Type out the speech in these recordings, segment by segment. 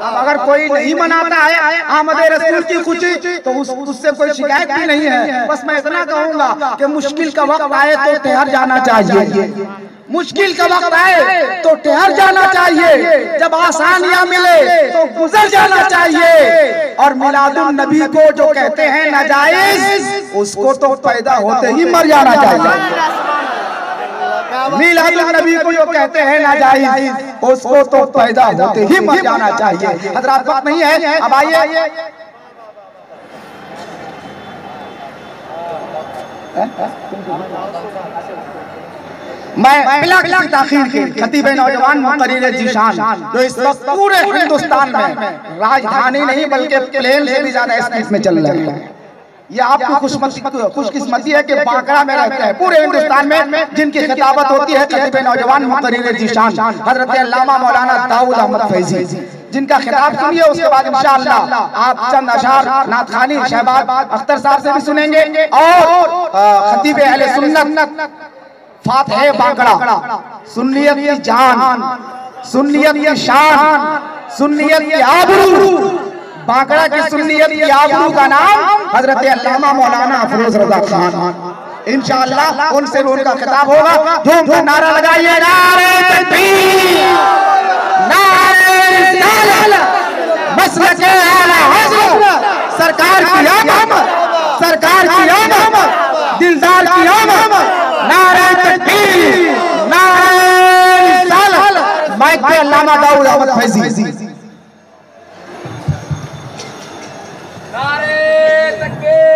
اگر کوئی نہیں مناتا ہے آمد رسول کی خوشی تو اس اس سے کوئی شکایت بھی نہیں ہے۔ بس میں اتنا کہوں گا کہ مشکل کا وقت آئے تو ٹھہر جانا چاہیے۔ مشکل کا وقت آئے تو ٹھہر جانا چاہیے۔ جب آسانیاں ملے تو گزر جانا چاہیے۔ اور میلاد النبی کو جو کہتے ہیں ناجائز اس کو تو پیدا ہوتے ہی مر جانا چاہیے۔ میلاد النبی کو جو کہتے ہیں ناجائز اس کو تو پیدا ہوتے ہی مر جانا چاہیے۔ حضرات وقت نہیں ہے اب آئیے۔ میں بلا کسی تاخیر کے خطیب نوجوان مقرر جیشان جو اس وقت پورے ہندوستان میں راجدھانی نہیں بلکہ پلین سے بھی زیادہ اسپیس میں چل رہے ہیں۔ یہ آپ کی خوش قسمتی ہے کہ باقرہ میں رہتے ہیں۔ پورے ہندوستان میں جن کی خطابت ہوتی ہے خطیب نوجوان مقرر جیشان، حضرت علامہ مولانا داؤد احمد فیضی۔ جن کا خطاب سنیے، اس کے بعد انشاءاللہ آپ چند اشار نات خانی شہباد اختر صاحب سے بھی سنیں گے۔ اور خطیب اہل سنت فاتح باقرہ سنیت کی جان، سنیت کی شان، سنیت کی آبرو۔ باقرہ کی سنیت کی آبرو کا نام حضرت علامہ مولانا افروز رضا خان۔ انشاءاللہ ان سے ان کا خطاب ہوگا۔ دھوم کا نعرہ لگائیے۔ نعرہ تکبیر۔ نعرہ رسالہ مسلک اعلی حضرت۔ سرکار کی آمد۔ سرکار کی آمد۔ دلدار کی آمد۔ نعرہ تکبیر۔ نعرہ رسالہ مائک پہ علامہ داؤد احمد فیضی۔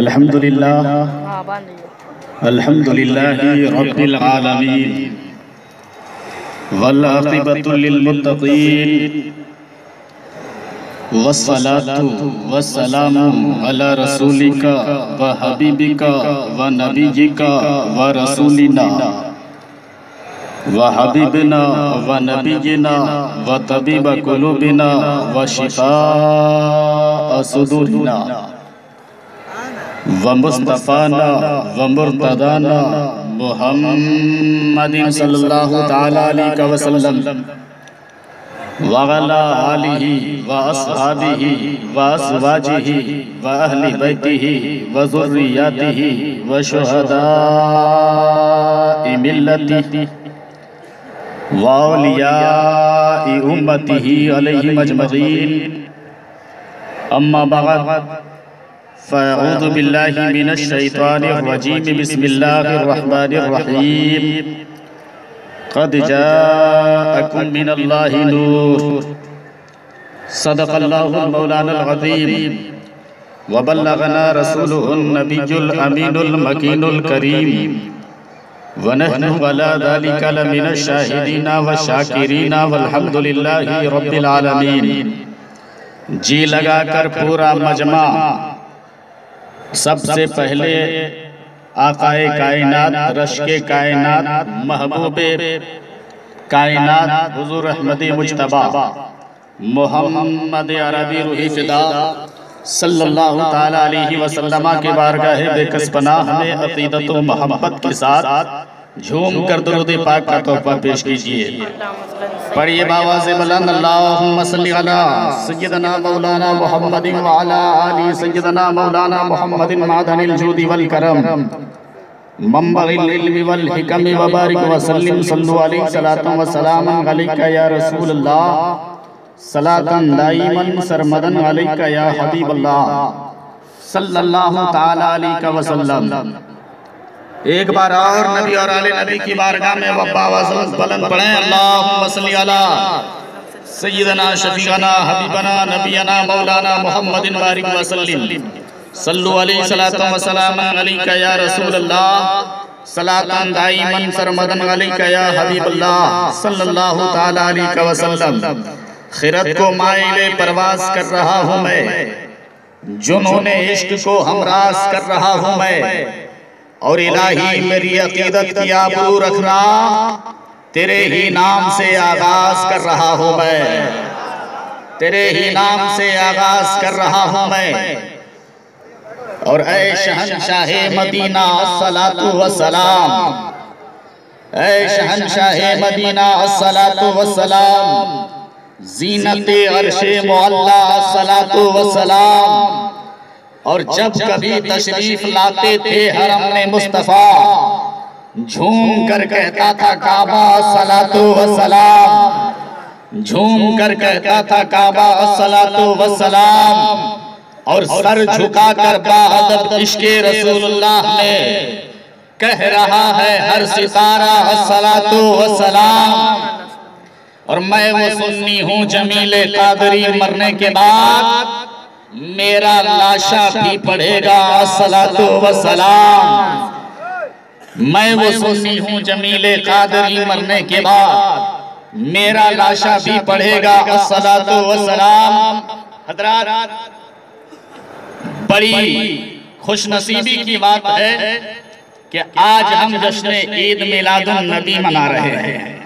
الحمدللہ. ہاں باندھ دیجیے الحمدللہ رب العالمین. والعاقبۃ للمتقین. والصلاة والسلام على رسولك وحبيبك ونبيك ورسولنا وحبيبنا ونبينا وطبيب قلوبنا وشفاء صدورنا. ومصطفانا ومرتدانا محمد صلی اللہ تعالی علیہ وسلم وعلى آله وأصحابه وأزواجه وأهل بيته وذرياته وشهداء ملته وأولياء أمته عليهم أجمعين أما بعد فأعوذ بالله من الشيطان الرجيم. بسم الله الرحمن الرحيم. قد جاءكم من الله نور. صدق الله المولانا العظيم. وبلغنا رسوله النبي الأمين المكين الكريم. ونحن على ذلك لمن الشاهدين والشاكرين والحمد لله رب العالمين. جی لگا کر پورا مجمع سب سے پہلے آقا کائنات، رشک کائنات، محبوب کائنات، حضور احمد مجتبہ محمد عربی روحی فدا، صلی اللہ تعالیٰ علیہ وسلم کے بارگاہ بے کس پناہ میں عقیدت و محبت کے ساتھ جھوم کر درود پاک کا تحفہ پیش کیجیے پڑھئے باواز بلند۔ اللہم صلی علی سیدنا مولانا محمد وعلا آلی سیدنا مولانا محمد معدن الجود والکرم۔ منبع العلم والحکم وبارک وسلم۔ صلو علیہ صلاة و سلام علیکہ یا رسول اللہ۔ صلاة دائما سرمدن علیکہ یا حبیب اللہ۔ صلی اللہ تعالیٰ علیکہ وسلم۔ ایک بار اور نبی اور آل نبی کی بارگاہ میں وبا وزن بلند پڑھیں۔ اللہم صلی علی سیدنا، شفیعنا، حبیبنا، نبینا، مولانا محمد بارک وسلم۔ صلو علیہ صلاة و سلام علیکہ یا رسول اللہ۔ صلاة دائما سرمدن علیکہ یا حبیب اللہ صلی اللہ تعالی علیہ وسلم۔ خیرت کو مائل پرواز کر رہا ہوں میں۔ جنہوں نے عشق کو ہمراز کر رہا ہوں میں۔ اور الہی میری عقیدت کی آبرو رکھنا، تیرے ہی نام سے آغاز کر رہا ہوں میں۔ تیرے ہی نام سے آغاز کر رہا ہوں میں۔ اور اے شہنشاہ مدینہ الصلاة والسلام اے شہنشاہ مدینہ الصلاة والسلام زینت عرش معلہ الصلاة والسلام اور جب کبھی تشریف لاتے تھے حرم مصطفیٰ جھوم کر کہتا تھا کعبہ الصلاة والسلام جھوم کر کہتا تھا کعبہ الصلاة والسلام اور سر جھکا کر باہدب عشق رسول اللہ میں کہہ رہا ہے ہر ستارہ الصلاة والسلام اور میں وہ سنی ہوں جمیل قادری مرنے کے بعد۔ میرا لاشا بھی پڑھے گا الصلاة والسلام میں وہ سنی ہوں جمیل قادری مرنے کے بعد۔ میرا لاشا بھی پڑھے گا الصلاة والسلام حضرات، بڑی خوش نصیبی کی بات ہے کہ آج ہم جشن عید میلاد النبی منا رہے ہیں۔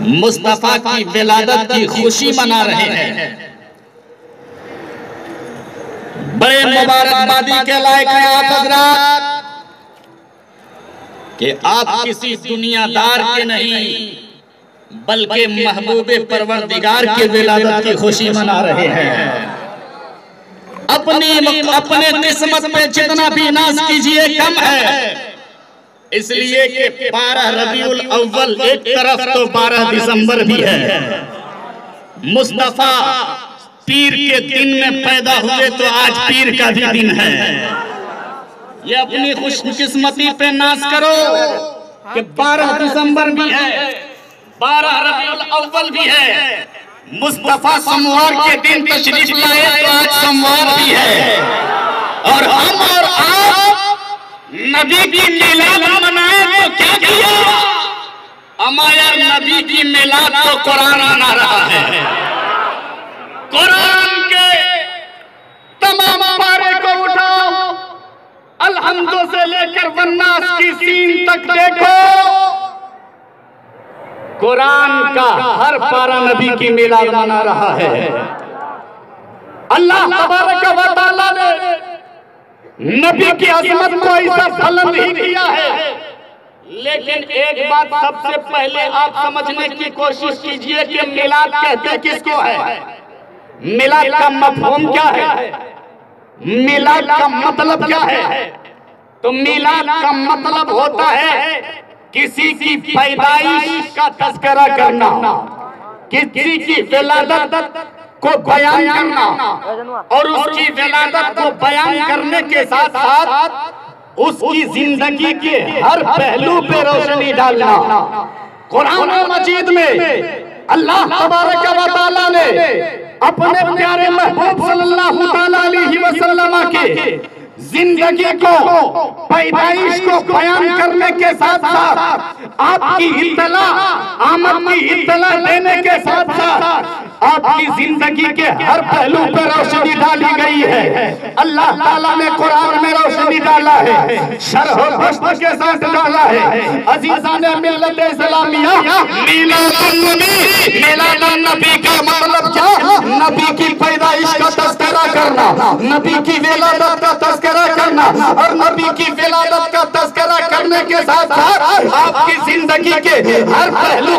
مصطفیٰ کی ولادت کی خوشی منا رہے ہیں۔ بڑے مبارک بادی کے لائق ہیں آپ حضرات، کہ آپ کسی دنیا دار کے نہیں، بلکہ محبوب پروردگار کے ولادت کی خوشی منا رہے ہیں۔ اپنی اپنے قسمت پہ جتنا بھی ناز کیجیے، کم ہے۔ اس لیے کہ بارہ ربیع الاول ایک طرف تو بارہ دسمبر بھی ہے۔ مصطفیٰ پیر کے دن میں پیدا ہوئے تو آج پیر کا بھی دن ہے۔ یہ اپنی خوش قسمتی پہ ناز کرو کہ بارہ دسمبر بھی ہے، بارہ ربیع الاول بھی ہے۔ مصطفیٰ سموار کے دن تشریف لائے تو آج سموار بھی ہے۔ اور ہم اور آپ نبی کی میلاد منائے تو کیا کیا؟ ہمارا نبی کی میلاد تو قرآن آنا رہا ہے قرآن کے تمام پارے کو اٹھاؤ الحمدوں سے لے کر ونناس کی سین تک دیکھو۔ قرآن کا ہر پارا نبی کی میلاد مانا رہا ہے۔ اللہ تبارک و تعالیٰ نے نبی کی عظمت کو ایسا بلند ہی کیا ہے۔ لیکن ایک بات سب سے پہلے آپ سمجھنے کی کوشش کیجیے کہ میلاد کہتے کس کو ہے۔ میلاد کا مفہوم کیا ہے؟ میلاد کا مطلب کیا ہے؟ تو میلاد کا مطلب ہوتا ہے کسی کی پیدائش کا تذکرہ کرنا کسی کی ولادت کو بیان کرنا اور اس کی ولادت کو بیان کرنے کے ساتھ ساتھ اس کی زندگی کے ہر پہلو پہ روشنی ڈالنا۔ قرآن مجید میں اللہ تبارک و تعالیٰ نے اپنے پیارے محبوب صلی اللہ علیہ وسلم کے زندگی کو، پیدائش کو بیان کرنے کے ساتھ ساتھ، آپ کی اطلاع، آمد کی اطلاع دینے کے ساتھ ساتھ، آپ کی زندگی کے ہر پہلو پر روشنی ڈالی گئی ہے۔ اللہ تعالیٰ نے قرآن میں روشنی ڈالا ہے، شرح و بشت کے ساتھ ڈالا ہے۔ عزیزان ملت اسلامیہ، میلاد النبی میلاد النبی کا مطلب کیا نبی کی پیدائش کا تذکرہ کرنا، نبی کی ولادت کا تذکرہ کرنا، اور نبی کی ولادت کا تذکرہ کرنے کے ساتھ ساتھ آپ کی زندگی کے ہر پہلو